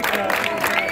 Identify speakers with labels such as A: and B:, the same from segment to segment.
A: Thank you.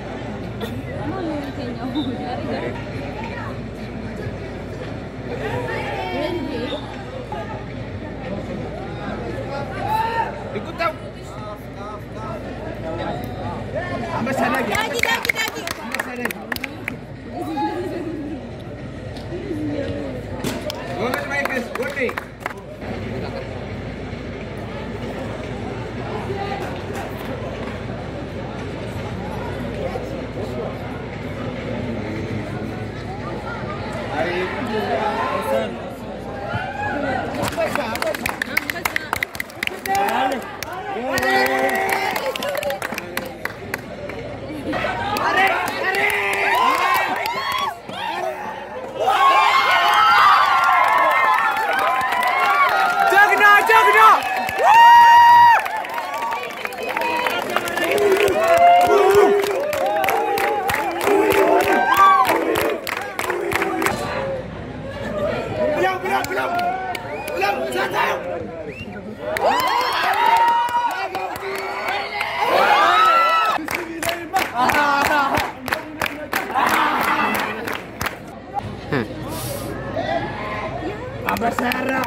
B: Thank.
A: Serra.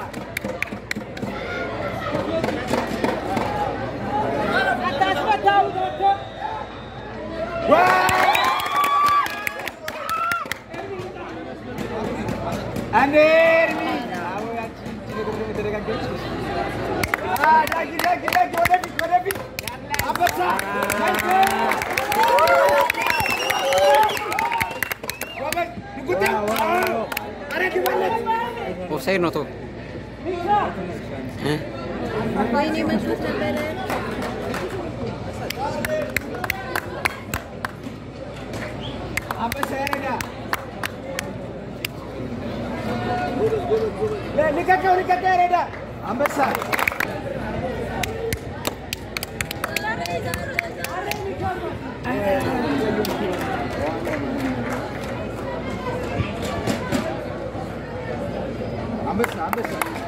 C: ሰይድ ነው ተው
A: ልቀቀው ልቀቀ ያሬዳ አንበሳ! Am besten, am besten.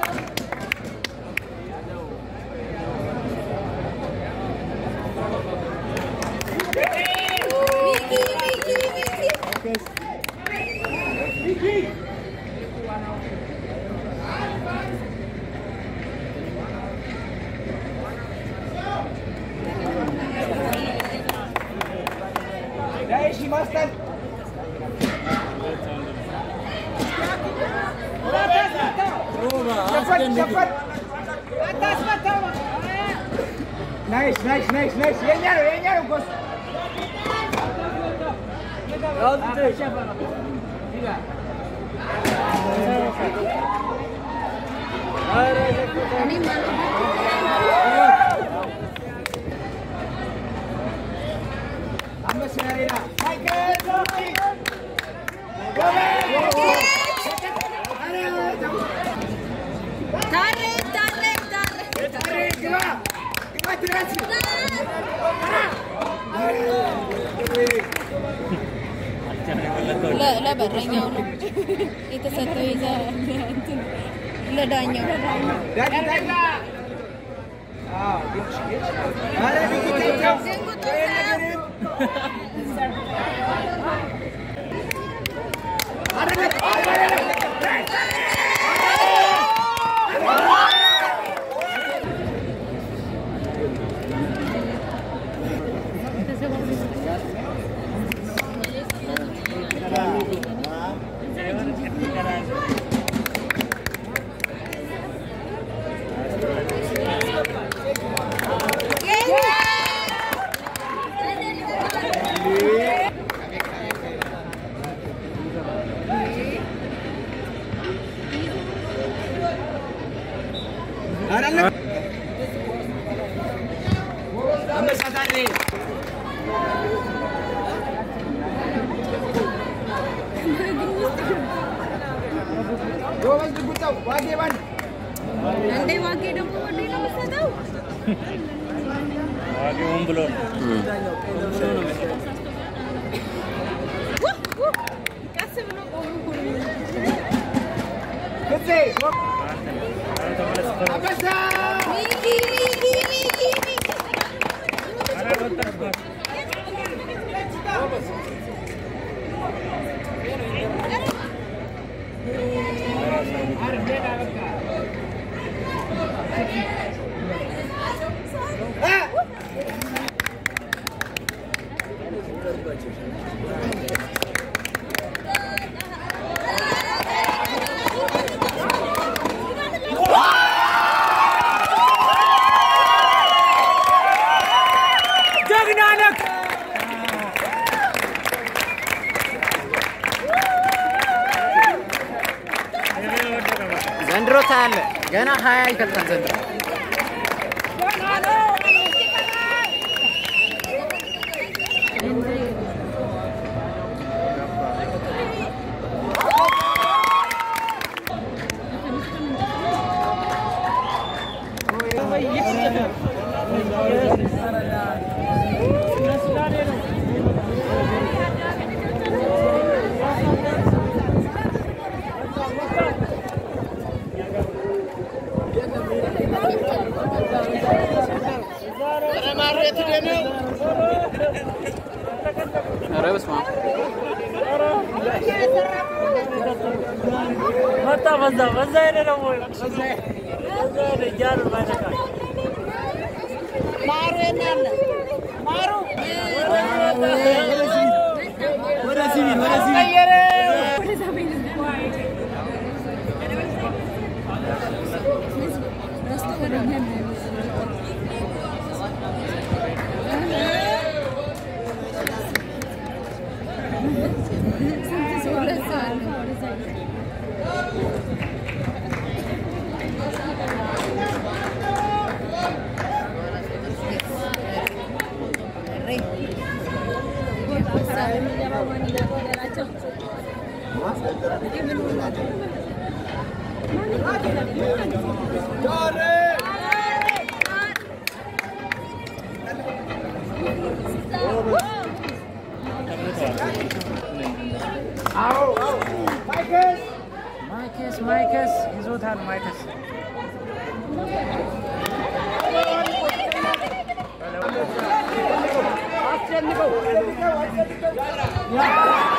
A: Nice, nice, nice, nice. Jen Jaro, Jen Jaro, gost. Altijd.
B: Tarek,
A: Tarek,
B: لا لا برينا يتسدوا إذا لا دانيو
A: لا دانيو اه Gracias. wagi ban. Nanti
B: wagi dompet mana yang ah, besar tau? Hmm. Wagi
A: umbelon. Wah, kasih
B: mana orang kuli.
A: Kete. Abang sah. Ini,
B: ini, ini, ini.
A: Ada betul.
C: いかったんですよ
A: وتا وزا وزا نه نو وزا وزا نه جار باندې کا مارو
B: نن مارو ورا سي
A: ورا سي
B: ورا سي
A: Micus, Micus, Izud had Micus. Hello. Hello.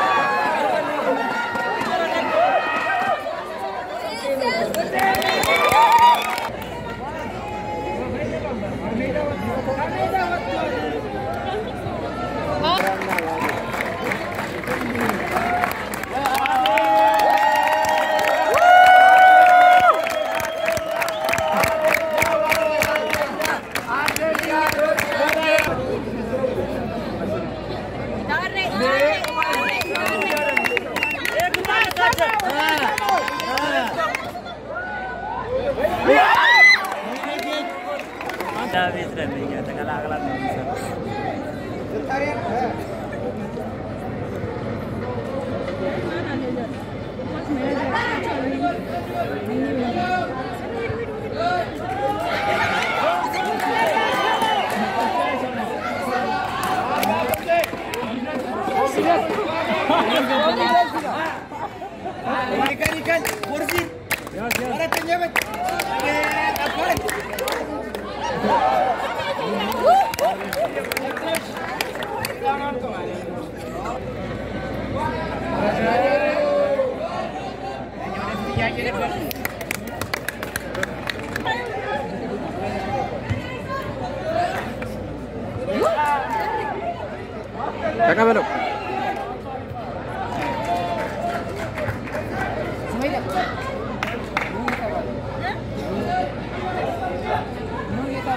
A: damn it!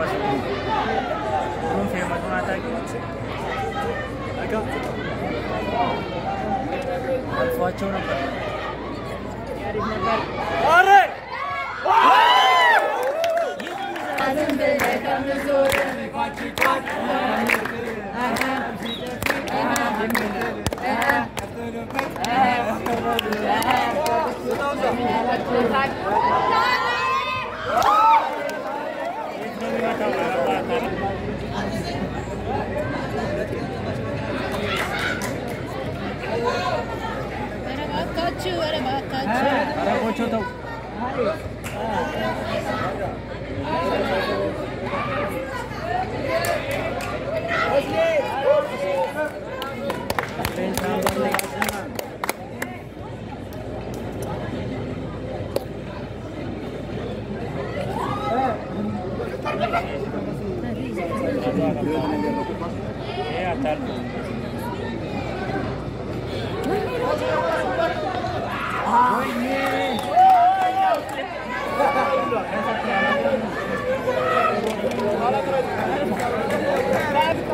A: Confirmation. Confirmation attack. D'accord. Alpha Chona. Arrête!
B: Oh!
A: Yeah.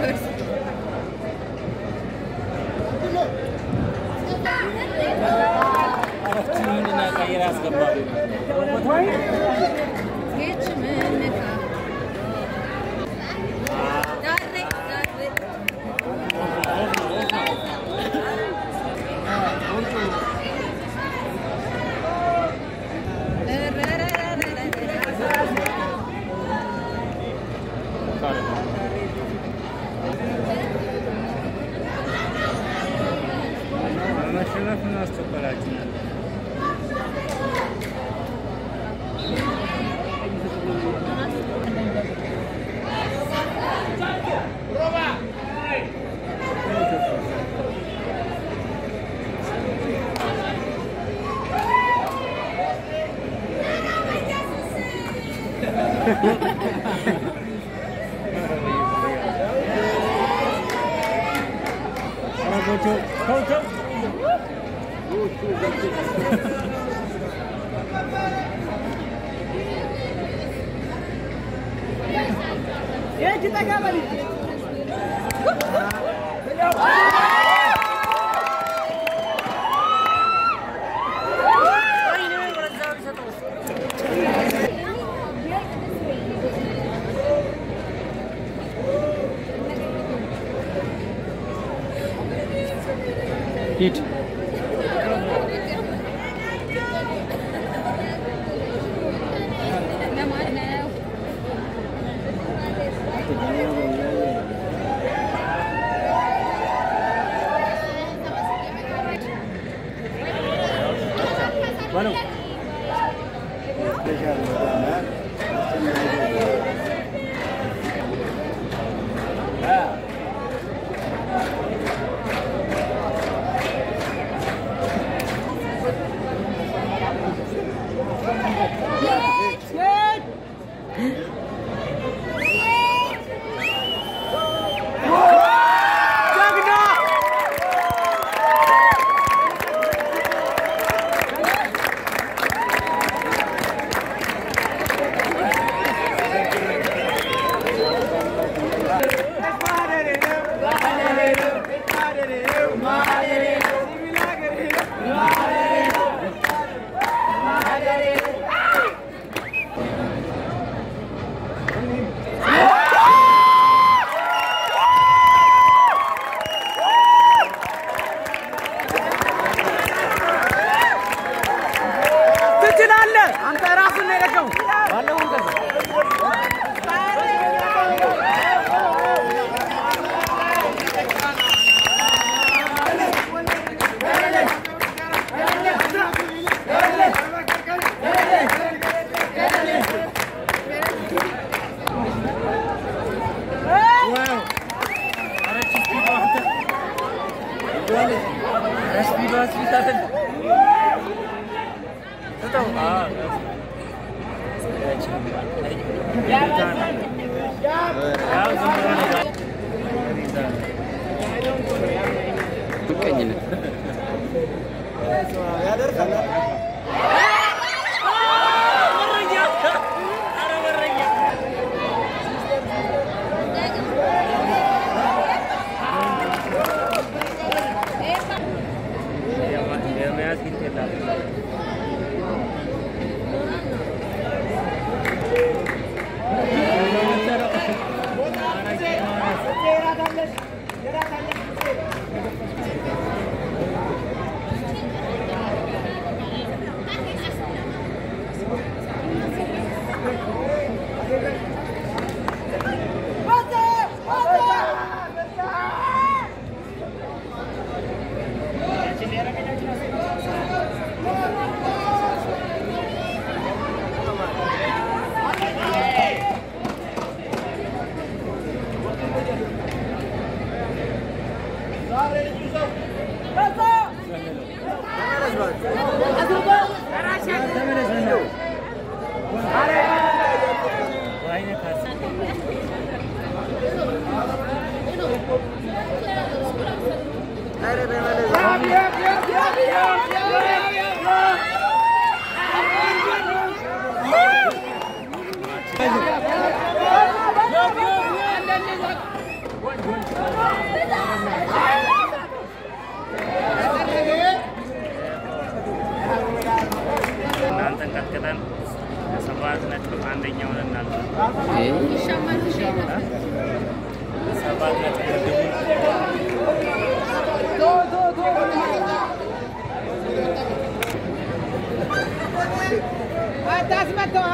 B: versa. Arafçı
A: yönüne kayır.
B: شرفنا واستقبالاتنا
A: Quem que pegava ali? Bukannya ni. Ya, ada. Gracias. እናንተን ቀጥቅጠን ሰባት ነጥብ አንደኛ ሆነን እናልፋለን።
B: ሰባት ነጥብ ምድቡን
A: አታስመተው